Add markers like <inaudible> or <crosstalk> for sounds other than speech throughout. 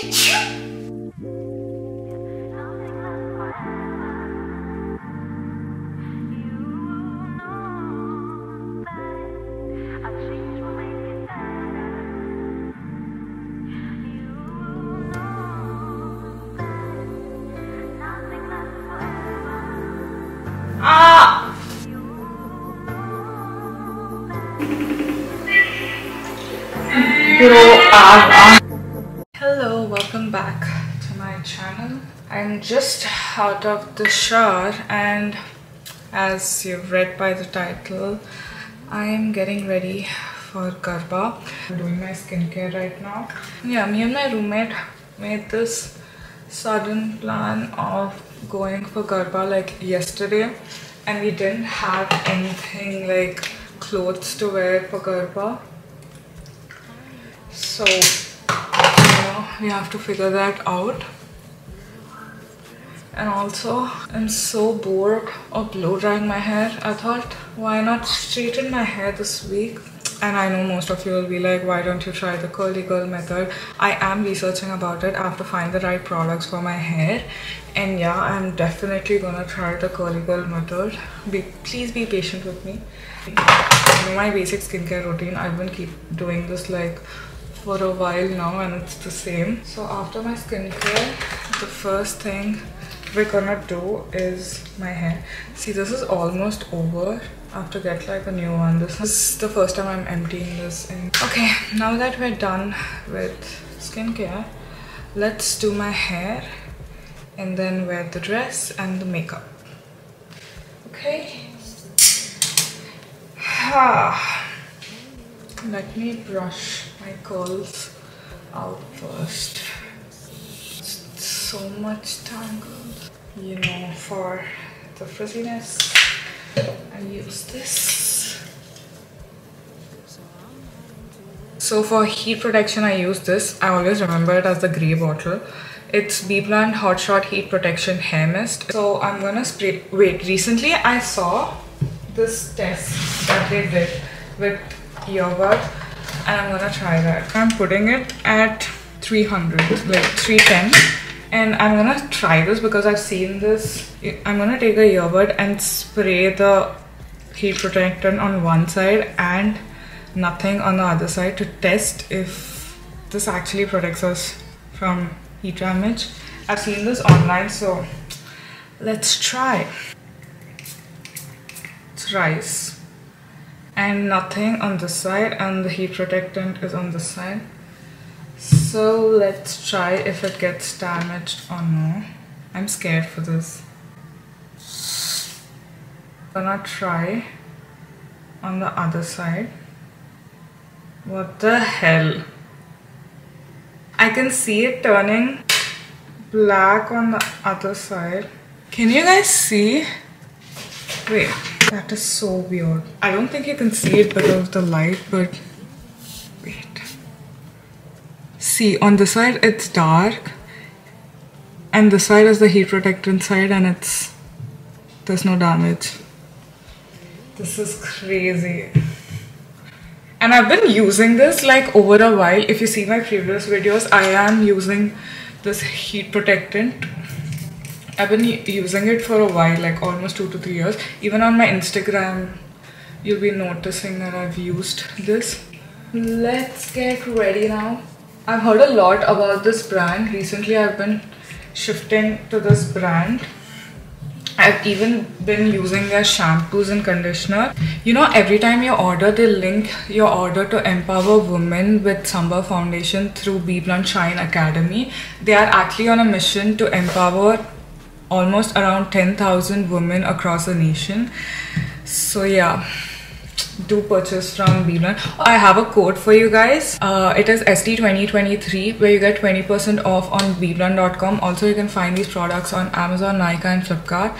Ah! Bro, ah, ah. I'm just out of the shower and as you've read by the title, I am getting ready for Garba. I'm doing my skincare right now. Yeah, me and my roommate made this sudden plan of going for Garba like yesterday and we didn't have anything like clothes to wear for Garba. So, you know, we have to figure that out. And also, I'm so bored of blow drying my hair. I thought, why not straighten my hair this week? And I know most of you will be like, why don't you try the curly girl method? I am researching about it. I have to find the right products for my hair. And yeah, I'm definitely gonna try the curly girl method. Be, please be patient with me. My basic skincare routine. I've been keep doing this like for a while now and it's the same. So after my skincare, the first thing we're gonna do is my hair. See, this is almost over. I have to get like a new one. This is the first time I'm emptying this in. Okay, now that we're done with skincare, let's do my hair and then wear the dress and the makeup. Okay. Ah. Let me brush my curls out first. So much tangled. You know, for the frizziness, I use this. So for heat protection, I use this. I always remember it as the grey bottle. It's BBlunt Hot Shot Heat Protection Hair Mist. So I'm gonna spray. Wait, recently I saw this test that they did with yogurt and I'm gonna try that. I'm putting it at 300, like 310 and I'm gonna try this because I've seen this. I'm gonna take a earbud and spray the heat protectant on one side and nothing on the other side to test if this actually protects us from heat damage. I've seen this online so let's try. It's rice and nothing on this side and the heat protectant is on this side. So let's try if it gets damaged or no. I'm scared for this. Gonna try on the other side. What the hell? I can see it turning black on the other side. Can you guys see? Wait, that is so weird. I don't think you can see it because of the light, but wait. See, on the side it's dark and the side is the heat protectant side and it's there's no damage. This is crazy. And I've been using this like over a while. If you see my previous videos, I am using this heat protectant. I've been using it for a while, like almost two to three years. Even on my Instagram, you'll be noticing that I've used this. Let's get ready now. I've heard a lot about this brand. Recently, I've been shifting to this brand. I've even been using their shampoos and conditioner. You know, every time you order, they link your order to empower women with Sambhav Foundation through BBlunt Shine Academy. They are actually on a mission to empower almost around 10,000 women across the nation. So yeah, do purchase from BBlunt. I have a code for you guys. Uh, it is ST2023 where you get 20% off on bblunt.com. Also, you can find these products on Amazon, Nykaa and Flipkart.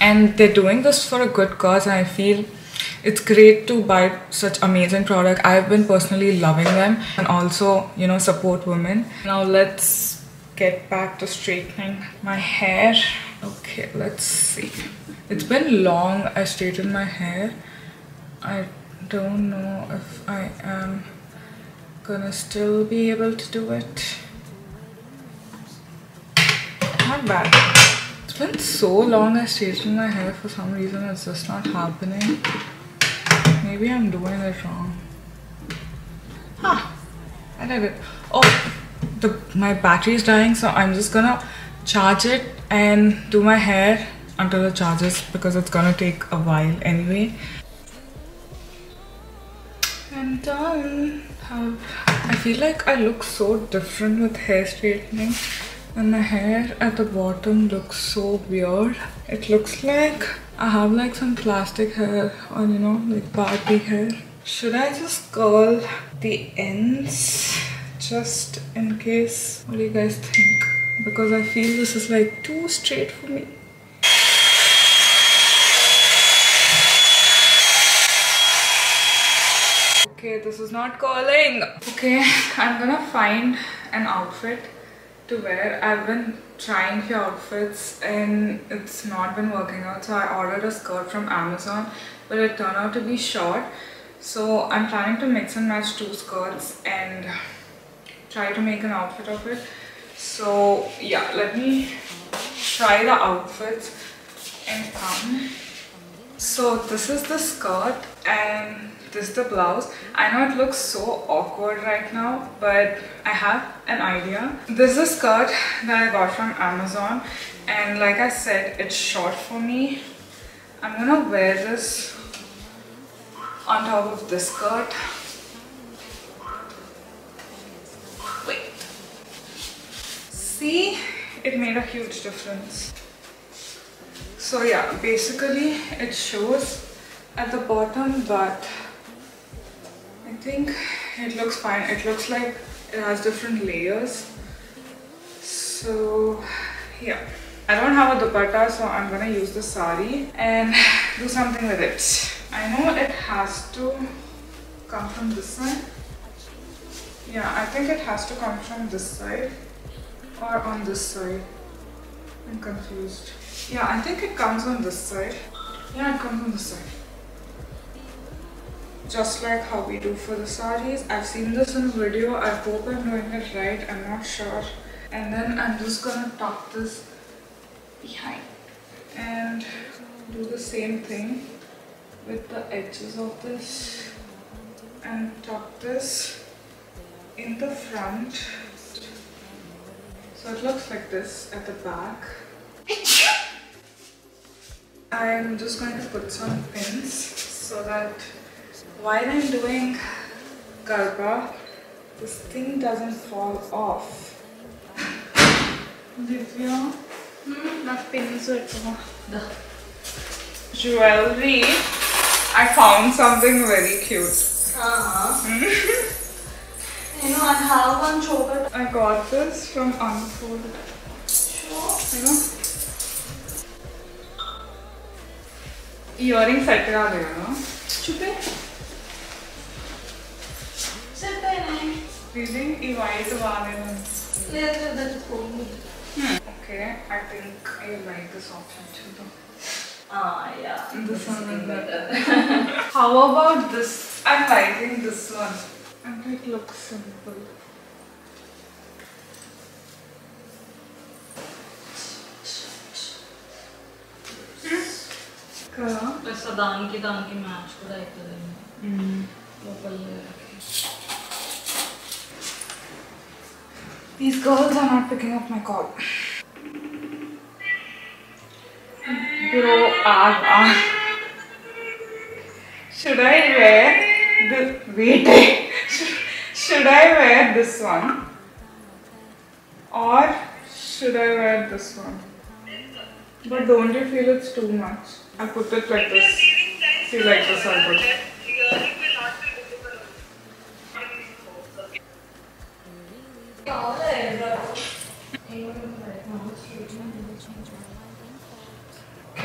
And they're doing this for a good cause and I feel it's great to buy such amazing product. I've been personally loving them and also, you know, support women. Now let's get back to straightening my hair. Okay, let's see. It's been long I straightened my hair. I don't know if I am gonna still be able to do it. not bad. It's been so long I straightened my hair for some reason it's just not happening. Maybe I'm doing it wrong. Huh. I did it. Oh, the my battery is dying, so I'm just gonna charge it and do my hair until it charges because it's gonna take a while anyway. I'm done. Um, I feel like I look so different with hair straightening and my hair at the bottom looks so weird. It looks like I have like some plastic hair or you know like Barbie hair. Should I just curl the ends just in case? What do you guys think? Because I feel this is like too straight for me. Okay, this is not calling. Okay, <laughs> I'm gonna find an outfit to wear. I've been trying few outfits and it's not been working out. So I ordered a skirt from Amazon, but it turned out to be short. So I'm planning to mix and match two skirts and try to make an outfit of it. So yeah, let me try the outfits and come. So this is the skirt and this is the blouse. I know it looks so awkward right now, but I have an idea. This is a skirt that I got from Amazon and like I said, it's short for me. I'm gonna wear this on top of this skirt. Wait. See, it made a huge difference. So yeah, basically it shows at the bottom but I think it looks fine. It looks like it has different layers. So yeah. I don't have a dupatta so I'm gonna use the sari and <sighs> do something with it. I know it has to come from this side. Yeah, I think it has to come from this side or on this side. I'm confused. Yeah, I think it comes on this side. Yeah, it comes on this side just like how we do for the saris. I've seen this in a video. I hope I'm doing it right. I'm not sure. And then I'm just gonna tuck this behind and do the same thing with the edges of this and tuck this in the front. So it looks like this at the back. <laughs> I'm just going to put some pins so that while I'm doing Garba, this thing doesn't fall off. <laughs> Divya, hmm, my pins are the jewelry. I found something very cute. Uh-huh. <laughs> you know, I have one choker. I got this from Unfold. Sure. You know? Earring set करा देगा ना चुपे feeling Eli's Valen. Yeah, that's cool. Hmm. Okay, I think I like this option too though. Ah, yeah. This, this one is better. How about this? I'm liking this one. And it looks simple. Kaya? Basta dangi-dangi match ko dahil ito rin. Mm. Local These girls are not picking up my call. Bro, ah, ah. Should I wear the wait? <laughs> should I wear this one or should I wear this one? But don't you feel it's too much? I put it like this. See, like this I put.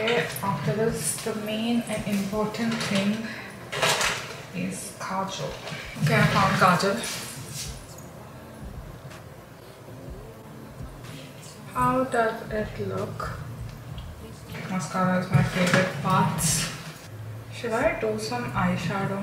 Okay, after this, the main and important thing is kajal. Okay, I found kajal. How does it look? Mascara is my favorite part. Should I do some eyeshadow?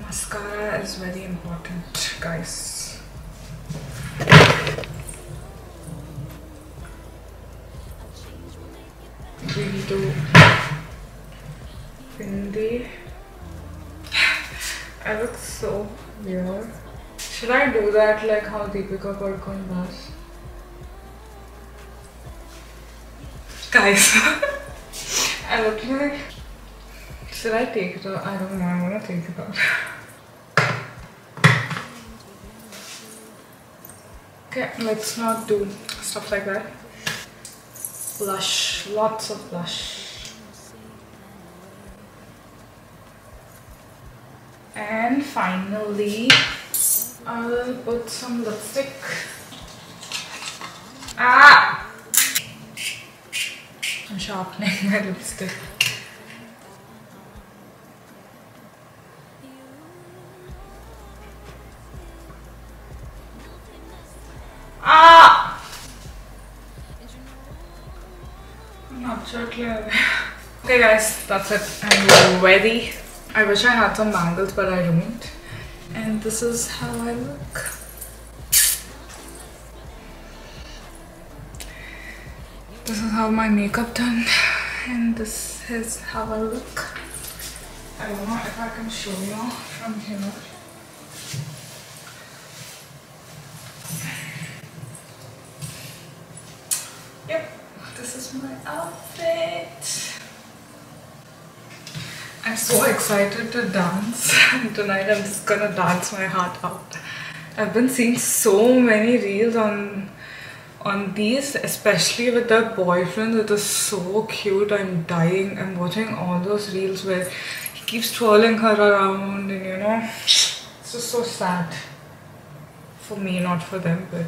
Mascara is very important, guys. Do Bindi. I look so weird. Should I do that like how Deepika Padukone does? Guys, <laughs> I look like. Should I take it out? I don't know. I'm gonna take it. Okay, let's not do stuff like that. Blush, lots of blush. And finally, I'll put some lipstick. Ah! I'm sharpening <laughs> my lipstick. <sighs> Okay guys, that's it. I'm ready. I wish I had some bangles but I don't. And this is how I look. This is how my makeup done. And this is how I look. I don't know if I can show you from here. Yep, this is my outfit. I'm so excited to dance. Tonight I'm just gonna dance my heart out. I've been seeing so many reels on on these, especially with their boyfriend. It is so cute. I'm dying. I'm watching all those reels where he keeps twirling her around and you know it's just so sad. For me, not for them, but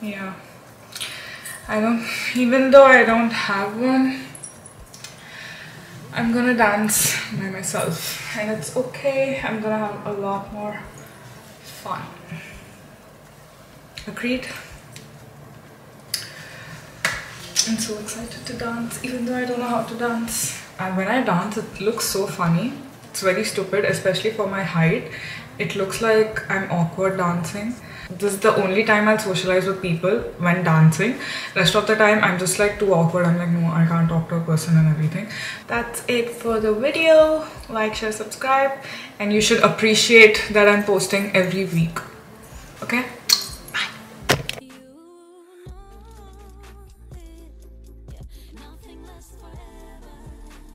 yeah. I don't, even though I don't have one, I'm gonna dance by myself and it's okay. I'm gonna have a lot more fun. Agreed? I'm so excited to dance, even though I don't know how to dance. And when I dance, it looks so funny. It's very stupid, especially for my height. It looks like I'm awkward dancing. This is the only time I'll socialize with people when dancing. Rest of the time, I'm just like too awkward. I'm like, no, I can't talk to a person and everything. That's it for the video. Like, share, subscribe. And you should appreciate that I'm posting every week. Okay?